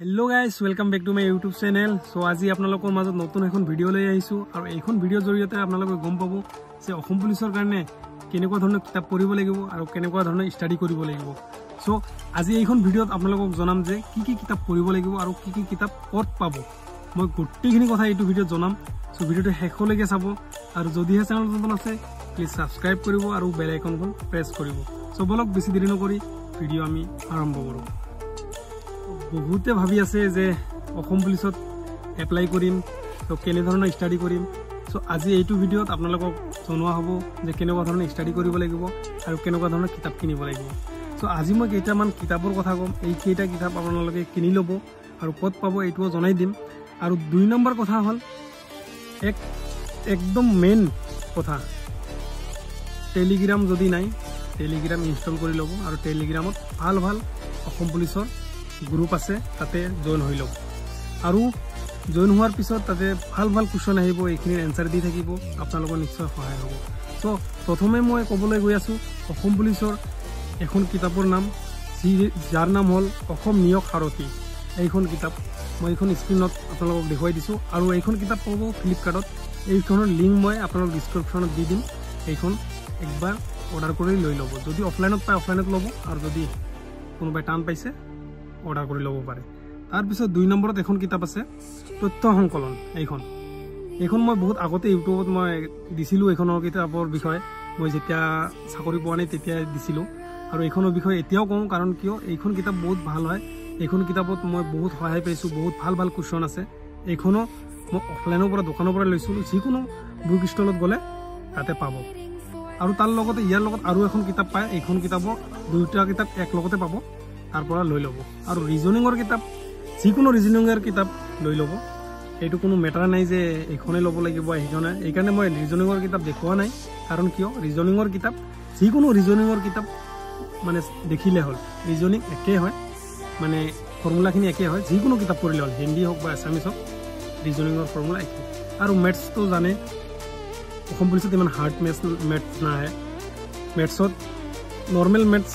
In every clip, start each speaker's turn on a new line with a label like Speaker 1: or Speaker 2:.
Speaker 1: Hello' guys welcome back to my YouTube channel so' আজি আপোনালোকৰ মাজত নতুন এখন ভিডিঅ' লৈ আহিছোঁ আৰু এইখন ভিডিঅ'ৰ জৰিয়তে আপোনালোকে গম পাব যে অসম পুলিচৰ কাৰণে কেনেকুৱা ধৰণৰ কিতাপ পঢ়িব লাগিব আৰু কেনেকুৱা ধৰণৰ ষ্টাডি কৰিব লাগিব। চ' আজি এইখন ভিডিঅ'ত আপোনালোকক জনাম যে কি কি কিতাপ পঢ়িব লাগিব আৰু কি কি কিতাপ ক'ত পাব। মই গোটেইখিনি কথা এইটো ভিডিঅ'ত জনাম। চ' ভিডিঅ'টো শেষলৈকে চাব আৰু যদিহে চেনেল নতুন আছে প্লিজ ছাবস্ক্ৰাইব কৰিব আৰু বেল আইকনখন প্ৰেছ কৰিব। চ' বলক বেছি দেৰি নকৰি ভিডিঅ' আমি আৰম্ভ কৰোঁ। বহুতে ভাবি আছে যে অসম পুলিচত এপ্লাই কৰিম ত' কেনেধৰণৰ ষ্টাডি কৰিম। চ' আজি এইটো ভিডিঅ'ত আপোনালোকক জনোৱা হ'ব যে কেনেকুৱা ধৰণৰ ষ্টাডি কৰিব লাগিব আৰু কেনেকুৱা ধৰণৰ কিতাপ কিনিব লাগিব। চ' আজি মই কেইটামান কিতাপৰ কথা ক'ম। এই কেইটা কিতাপ আপোনালোকে কিনি ল'ব আৰু ক'ত পাব এইটোও জনাই দিম। আৰু দুই নম্বৰ কথা হ'ল এক একদম মেইন কথা টেলিগ্ৰাম যদি নাই টেলিগ্ৰাম ইনষ্টল কৰি ল'ব আৰু টেলিগ্ৰামত ভাল ভাল অসম পুলিচৰ গ্ৰুপ আছে তাতে জইন হৈ ল'ব। আৰু জইন হোৱাৰ পিছত তাতে ভাল ভাল কুৱেশ্যন আহিব এইখিনিৰ এনচাৰ দি থাকিব আপোনালোকৰ নিশ্চয় সহায় হ'ব। চ' প্ৰথমে মই ক'বলৈ গৈ আছোঁ অসম পুলিচৰ এখন কিতাপৰ নাম যি যাৰ নাম হ'ল অসম নিয়োগ সাৰথী। এইখন কিতাপ মই এইখন স্ক্ৰীণত আপোনালোকক দেখুৱাই দিছোঁ। আৰু এইখন কিতাপ পাব ফ্লিপকাৰ্টত এইখনৰ লিংক মই আপোনালোক ডিছক্ৰিপশ্যনত দি দিম। এইখন একবাৰ অৰ্ডাৰ কৰি লৈ ল'ব। যদি অফলাইনত পায় অফলাইনত ল'ব। আৰু যদি কোনোবাই টান পাইছে অৰ্ডাৰ কৰি ল'ব পাৰে। তাৰপিছত দুই নম্বৰত এখন কিতাপ আছে তথ্য সংকলন এইখন। এইখন মই বহুত আগতে ইউটিউবত মই দিছিলোঁ এইখনৰ কিতাপৰ বিষয়ে। মই যেতিয়া চাকৰি পোৱা নাই তেতিয়াই দিছিলোঁ। আৰু এইখনৰ বিষয়ে এতিয়াও কওঁ কাৰণ কিয় এইখন কিতাপ বহুত ভাল হয়। এইখন কিতাপত মই বহুত সহায় পাইছোঁ বহুত ভাল ভাল কুৱেশ্যন আছে। এইখনো মই অফলাইনৰ পৰা দোকানৰ পৰা লৈছিলোঁ যিকোনো বুক ষ্টলত গ'লে তাতে পাব। আৰু তাৰ লগতে ইয়াৰ লগত আৰু এখন কিতাপ পায় এইখন কিতাপৰ দুয়োটা কিতাপ এক লগতে পাব। তাৰ পৰা লৈ ল'ব। আৰু ৰিজনিঙৰ কিতাপ যিকোনো ৰিজনিঙৰ কিতাপ লৈ ল'ব। এইটো কোনো মেটাৰ নাই যে এইখনেই ল'ব লাগিব সেইখনে এইকাৰণে মই ৰিজনিঙৰ কিতাপ দেখুওৱা নাই। কাৰণ কিয়? ৰিজনিঙৰ কিতাপ যিকোনো ৰিজনিঙৰ কিতাপ মানে দেখিলে হ'ল। ৰিজনিং একেই হয়। মানে ফৰ্মুলাখিনি একেই হয়। যিকোনো কিতাপ পঢ়িলে হ'ল। হিন্দী হওক বা এছামিছ হওক ৰিজনিঙৰ ফৰ্মুলা একেই আৰু মেথছটো জানে। অসম পুলিচত ইমান হাৰ্ড মেথছ মেথছ নাহে। মেথছত নৰ্মেল মেথছ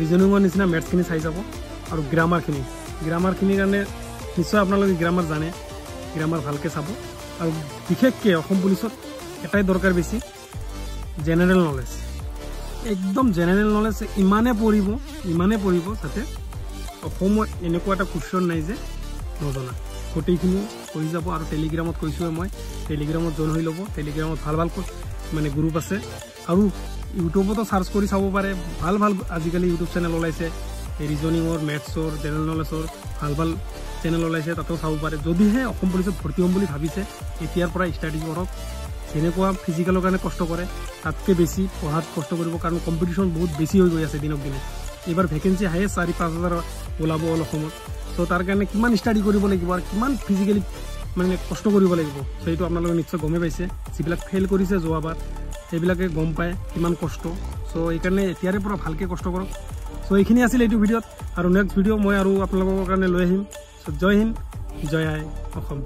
Speaker 1: ৰিজনিঙৰ নিচিনা মেথছখিনি চাই যাব আৰু গ্ৰামাৰখিনি। গ্ৰামাৰখিনিৰ কাৰণে নিশ্চয় আপোনালোকে গ্ৰামাৰ জানে গ্ৰামাৰ ভালকৈ চাব। আৰু বিশেষকৈ অসম পুলিচত এটাই দৰকাৰ বেছি জেনেৰেল নলেজ একদম জেনেৰেল নলেজ ইমানে পঢ়িব ইমানে পঢ়িব যাতে অসমত এনেকুৱা এটা কুৱেশ্যন নাই যে নজনা। গোটেইখিনি কৰি যাব আৰু টেলিগ্ৰামত কৈছোঁৱে মই টেলিগ্ৰামত জইন হৈ ল'ব টেলিগ্ৰামত ভাল ভাল মানে গ্ৰুপ আছে। আৰু ইউটিউবতো চাৰ্চ কৰি চাব পাৰে। ভাল ভাল আজিকালি ইউটিউব চেনেল ওলাইছে। ৰিজনিঙৰ মেথছৰ জেনেৰেল নলেজৰ ভাল ভাল চেনেল ওলাইছে তাতেও চাব পাৰে। যদিহে অসম পুলিচত ভৰ্তি হ'ম বুলি ভাবিছে এতিয়াৰ পৰা ষ্টাডি কৰক। যেনেকুৱা ফিজিকেলৰ কাৰণে কষ্ট কৰে তাতকৈ বেছি পঢ়াত কষ্ট কৰিব কাৰণ কম্পিটিশ্যন বহুত বেছি হৈ গৈ আছে দিনক দিনে। এইবাৰ ভেকেঞ্চি হায়েষ্ট চাৰি পাঁচ হাজাৰ ওলাব অল অসমত। চ' তাৰ কাৰণে কিমান ষ্টাডি কৰিব লাগিব আৰু কিমান ফিজিকেলি মানে কষ্ট কৰিব লাগিব চ' এইটো আপোনালোকে নিশ্চয় গমেই পাইছে। যিবিলাক ফেইল কৰিছে যোৱাবাৰ সেইবিলাকে গম পায় কিমান কষ্ট। চ' এইকাৰণে এতিয়াৰে পৰা ভালকৈ কষ্ট কৰক। চ' এইখিনি আছিল এইটো ভিডিঅ'ত। আৰু নেক্সট ভিডিঅ' মই আৰু আপোনালোকৰ কাৰণে লৈ আহিম। চ' জয় হিন্দ জয় আই অসম।